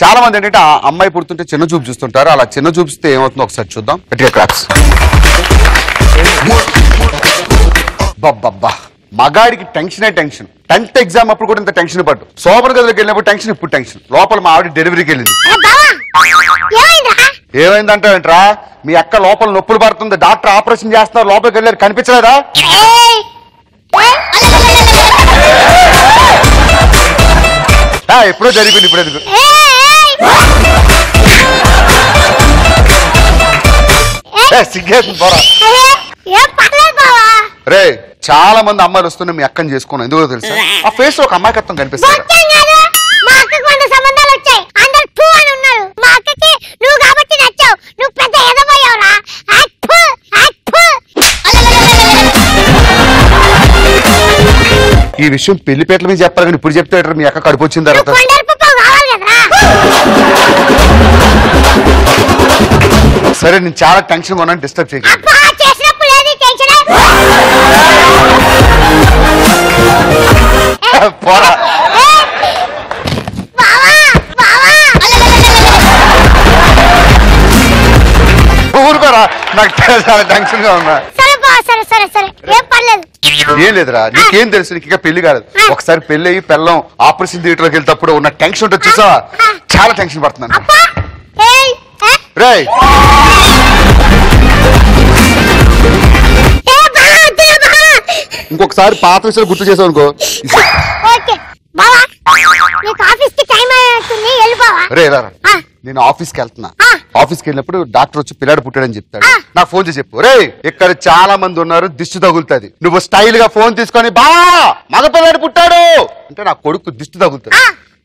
చాలా మంది ఏంటంటే ఆ అమ్మాయి పుడుతుంటే చిన్న చూపు చూస్తుంటారు. అలా చిన్న చూపిస్తే ఏమవుతుందో ఒకసారి చూద్దాం. గట్టిగా క్లాప్స్ బబ్బబ్బా మగాడికి టెన్షనే టెన్షన్ టెన్త్ ఎగ్జామ్ అప్పుడు కూడా ఇంత టెన్షన్ పడ్డు. సోపర్ గదిలోకి వెళ్ళినప్పుడు టెన్షన్ ఇప్పుడు టెన్షన్ లోపల మా ఆవిడ డెలివరీకి వెళ్ళింది. ఏమైందంటావేంట్రా? మీ అక్క లోపల నొప్పులు పడుతుంది. డాక్టర్ ఆపరేషన్ చేస్తున్నారు. లోపలికి వెళ్ళారు. కనిపించలేదా? ఎప్పుడో జరిగింది ఇప్పుడు ఎందుకు? పోరా. రే చాలా మంది అమ్మాయిలు వస్తున్న మీ అక్కని చేసుకున్నాం ఎందుకో తెలుసా? ఆ ఫేస్లో ఒక అమ్మాయికత్వం కనిపిస్తుంది. ఈ విషయం పెళ్ళిపేటల మీద చెప్పాలి కానీ ఇప్పుడు చెప్తే మీ అక్క కడుపు వచ్చిన తర్వాత? నేను చాలా టెన్షన్ ఉన్నాను డిస్టర్బ్ పోరా. ఊరుకోరా నాకు చాలా టెన్షన్గా ఉన్నా. సరే బావా సరే సరే సరే. ఏం పర్లేదు. ఏం లేదురా నీకేం తెలుసు నీకు ఇంకా పెళ్ళి కాదు ఒకసారి పెళ్ళి అయ్యి పెళ్ళం ఆపరేషన్ థియేటర్లోకి వెళ్తేప్పుడు ఉన్న టెన్షన్ ఉంటుంది చూసా చాలా టెన్షన్ పడుతున్నాను? రే ఇంకొకసారి పాత విషయాలు గుర్తు చేసావు అనుకో. నీకు ఆఫీస్కి రే. నేను ఆఫీస్కి వెళ్తున్నా. ఆఫీస్కి వెళ్ళినప్పుడు డాక్టర్ వచ్చి పిల్లాడు పుట్టాడని చెప్తాడు. నాకు ఫోన్ చేసి చెప్పు. రే ఇక్కడ చాలా మంది ఉన్నారు దిష్టి తగులుతుంది. నువ్వు స్టైల్గా ఫోన్ తీసుకొని బా మగ పిల్లాడు పుట్టాడు. అంటే నా కొడుకు దిష్టి తగులుతుంది.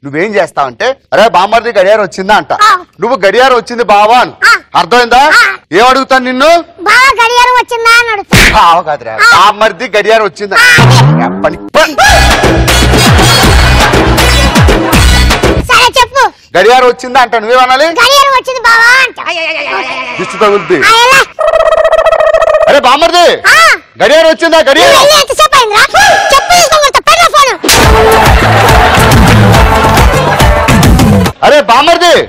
నువ్వేం చేస్తావంటే అరే బామ్మర్ది గడియారం వచ్చిందా అంట. నువ్వు గడియారం వచ్చింది బావా అని. అర్థమైందా. ఏం అడుగుతాను నిన్ను బావా కాదురా. బామ్మర్ది గడియారం వచ్చిందా గడియారం వచ్చిందా అంట నువ్వేమనాలి గడియారం వచ్చింది బావా అంట దిష్టి తగులుద్ది? అరే బామ్మర్ది గడియారం వచ్చిందా గడియారం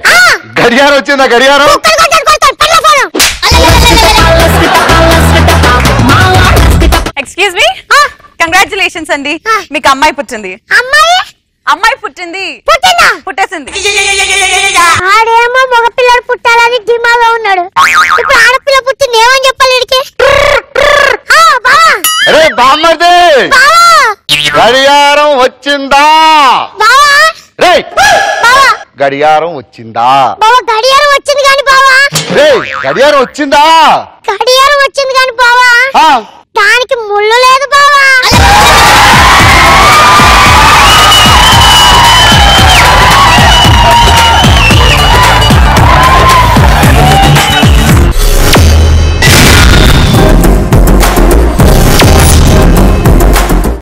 ఆ. గడియారం వచ్చిందా గడియారం? ఎక్స్క్యూజ్ మీ కంగ్రాచులేషన్స్ అండి. మీకు అమ్మాయి పుట్టింది. అమ్మాయి? అమ్మాయి పుట్టింది. పుట్టిందా? పుట్టేసింది. ఆడేమో మగపిల్లడు పుట్టాలని ధీమాగా ఉన్నాడు. ఇప్పుడు ఆడపిల్ల పుట్టింది ఏమని చెప్పాలి అరే బామ్మర్ది. బావా. గడియారం వచ్చిందా? రే గడియారం వచ్చిందా? గడియారం వచ్చింది కాని బావా. రే గడియారం వచ్చిందా? గడియారం వచ్చింది కాని బావా. దానికి ముళ్ళు లేదు బావా.